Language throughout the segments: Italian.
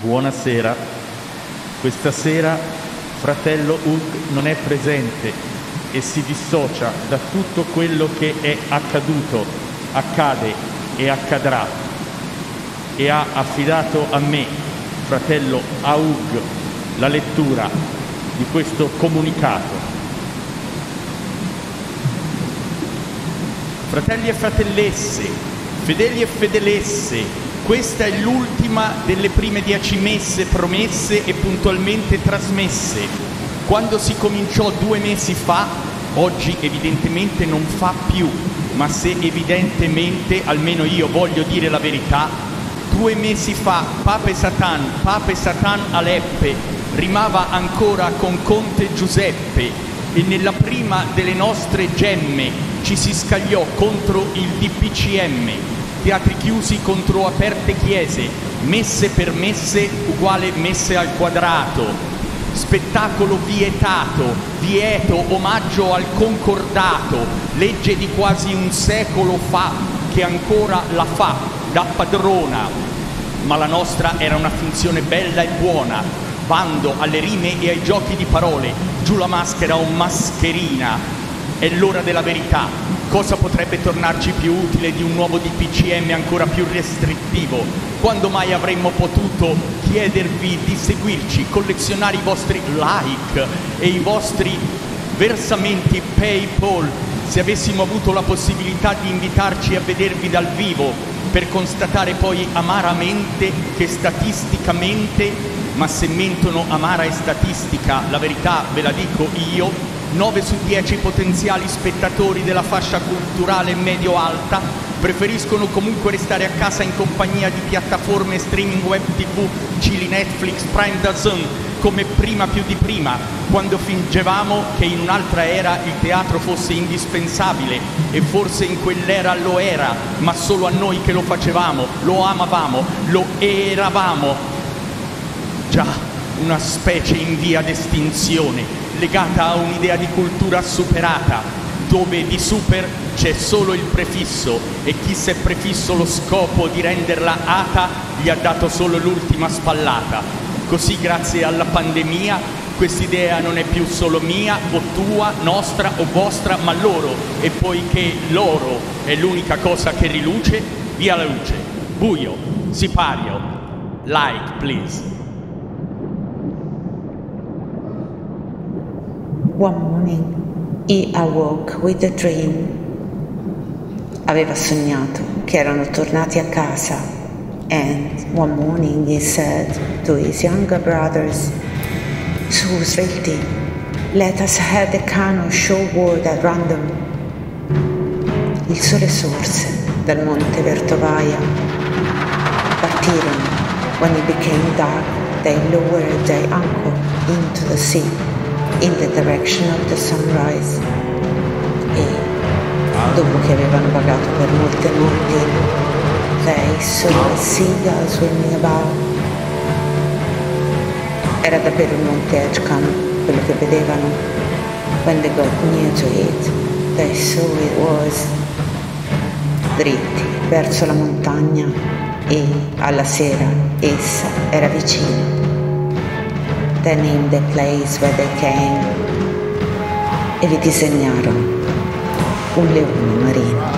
Buonasera. Questa sera fratello Hug non è presente e si dissocia da tutto quello che è accaduto, accade e accadrà e ha affidato a me, fratello Aug, la lettura di questo comunicato. Fratelli e fratellesse, fedeli e fedelesse, questa è l'ultima delle prime dieci messe promesse e puntualmente trasmesse. Quando si cominciò due mesi fa, oggi evidentemente non fa più, ma se evidentemente, almeno io voglio dire la verità, due mesi fa Pape Satan, Pape Satan Aleppe, rimava ancora con Conte Giuseppe e nella prima delle nostre gemme ci si scagliò contro il DPCM teatri chiusi contro aperte chiese, messe per messe uguale messe al quadrato, spettacolo vietato, vieto, omaggio al concordato, legge di quasi un secolo fa che ancora la fa da padrona, ma la nostra era una finzione bella e buona, bando alle rime e ai giochi di parole, giù la maschera o mascherina, è l'ora della verità. Cosa potrebbe tornarci più utile di un nuovo DPCM ancora più restrittivo? Quando mai avremmo potuto chiedervi di seguirci, collezionare i vostri like e i vostri versamenti PayPal se avessimo avuto la possibilità di invitarci a vedervi dal vivo per constatare poi amaramente che statisticamente, ma se mentono amara e statistica, la verità ve la dico io, 9 su 10 potenziali spettatori della fascia culturale medio-alta preferiscono comunque restare a casa in compagnia di piattaforme streaming web tv, Cili, Netflix, Prime Dazn, come prima più di prima, quando fingevamo che in un'altra era il teatro fosse indispensabile e forse in quell'era lo era, ma solo a noi che lo facevamo, lo amavamo, lo eravamo. Già, una specie in via d'estinzione legata a un'idea di cultura superata, dove di super c'è solo il prefisso e chi si è prefisso lo scopo di renderla ata gli ha dato solo l'ultima spallata. Così grazie alla pandemia quest'idea non è più solo mia o tua, nostra o vostra, ma loro e poiché loro è l'unica cosa che riluce, via la luce, buio, sipario, light please. One morning he awoke with a dream. Aveva sognato che erano tornati a casa and one morning he said to his younger brothers, Su svelti, let us head the canoe shoreward at random. Il sole sorse dal monte Vertovaia. Partirono. When it became dark, they lowered their anchor into the sea in the direction of the sunrise. E dopo che avevano pagato per molte notti they saw seagulls swimming about era davvero il monte Edgecombe quello che vedevano when they got near to it. They saw it was dritti verso la montagna e alla sera essa era vicina they named the place where they came e vi disegnarono un leone marino.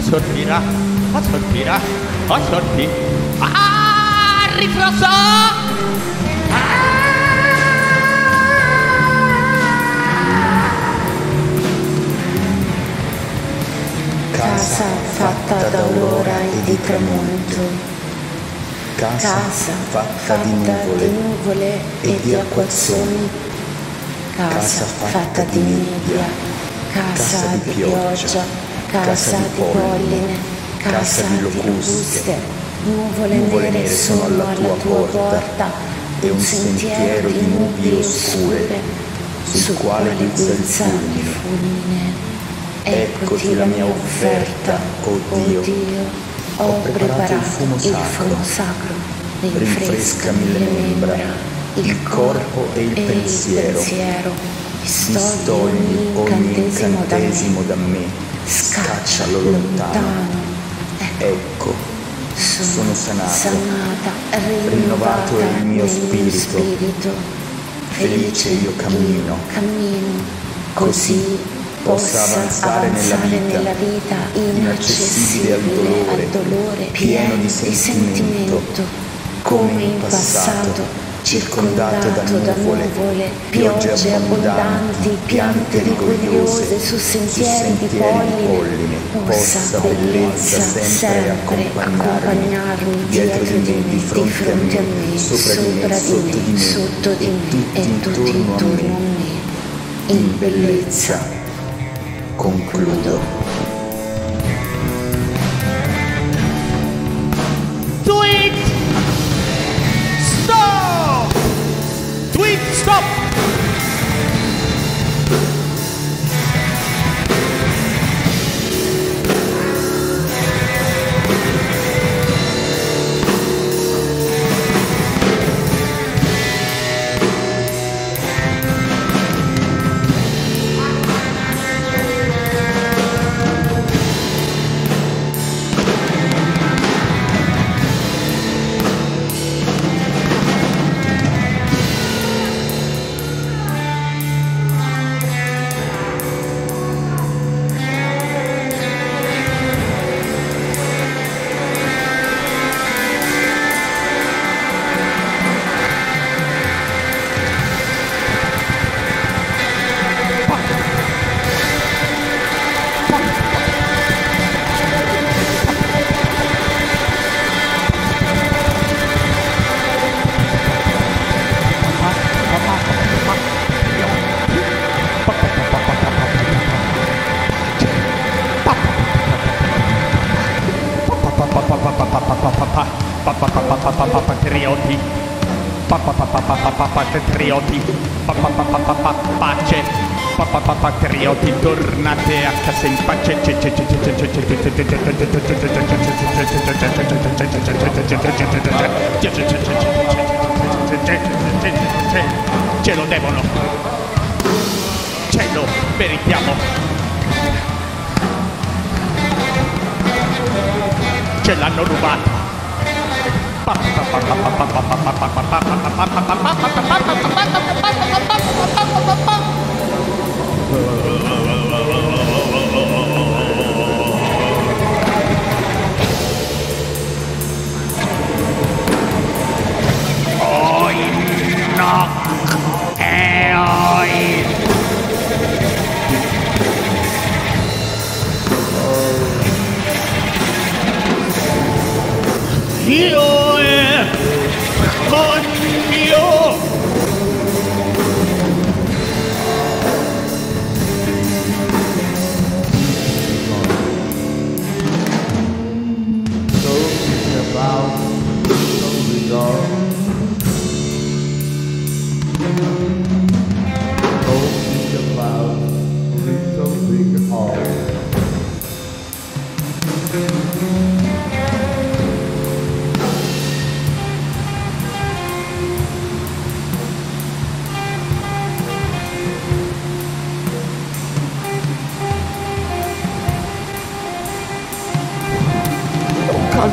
sortirà. O sortirà. Ah, rifrosso! Casa fatta d'aurora e di tramonto. Casa Casa fatta di nuvole nuvole e di acquazzoni. Casa fatta di nebbia. Casa di pioggia. Casa di polline. Casa di locuste. Nuvole nere sono alla tua porta e un sentiero di nubi oscure sul quale guizza il fulmine. Eccoti la mia offerta, o Dio. Ho preparato il fumo sacro, rinfrescami le membra, il corpo e il pensiero. Distogli ogni incantesimo da me, scaccialo lontano. Ecco, sono sanato, rinnovato è il mio spirito, felice io cammino, così possa avanzare nella vita, inaccessibile al dolore, pieno di sentimento, come in passato, circondato da nuvole, piogge abbondanti, piante rigogliose su sentieri di polline, possa bellezza sempre accompagnarmi dietro di me, di fronte a me, sopra di me, sotto di me e tutti intorno a me, in bellezza concludo. Tweet! Stop! Stop! Patrioti. Patrioti. Pace. Patrioti, tornate a casa in pace. Ce lo devono. Ce lo meritiamo. Ce l'hanno rubato. Whoa.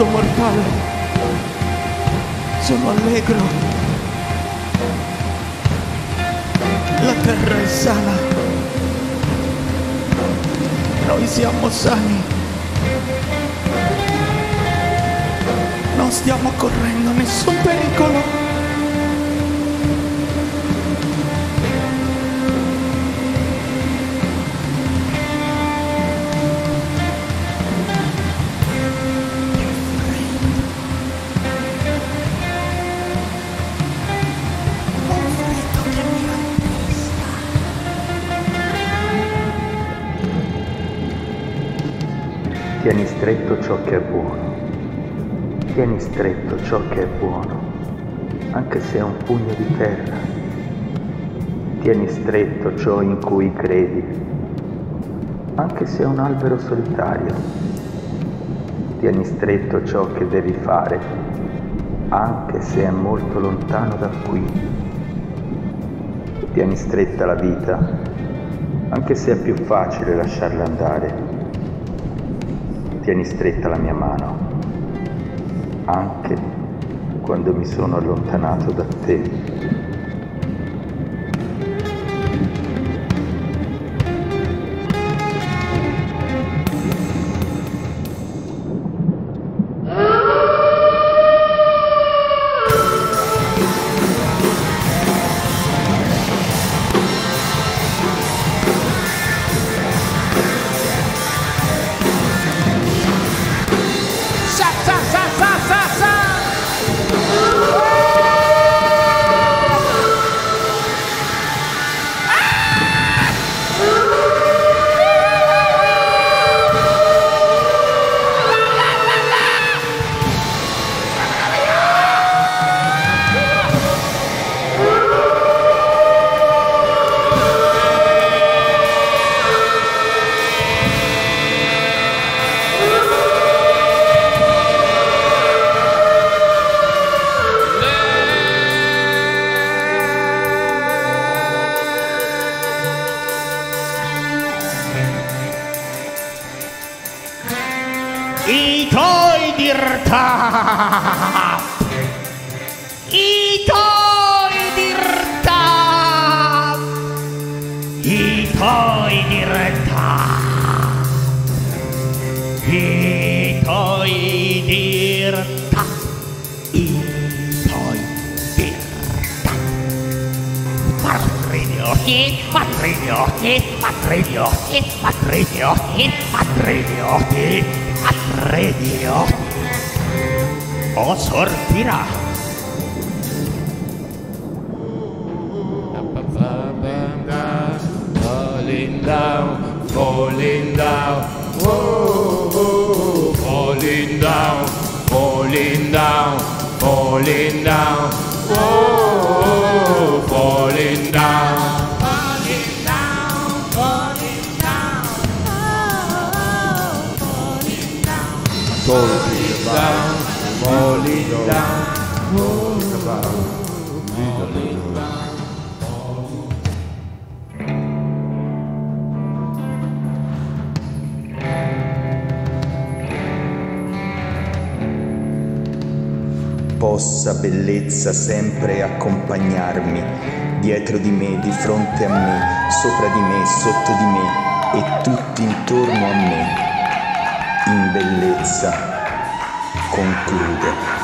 Stato mortale. Sono allegro. La terra è sana. Noi siamo sani. Non stiamo correndo nessun pericolo. Ciò che è buono. Tieni stretto ciò che è buono, anche se è un pugno di terra. Tieni stretto ciò in cui credi, anche se è un albero solitario. Tieni stretto ciò che devi fare, anche se è molto lontano da qui. Tieni stretta la vita, anche se è più facile lasciarla andare. Tieni stretta la mia mano, anche quando mi sono allontanato da te. I tuoi dirtà. I tuoi dirtà. Matrignotti, matrignotti, matrignotti, matrignotti, matrignotti, matrignotti. O sortirà. Falling down, falling down, whoa, falling down, falling down, falling down, whoa, falling down. Possa bellezza sempre accompagnarmi, dietro di me, di fronte a me, sopra di me, sotto di me e tutti intorno a me. In bellezza conclude.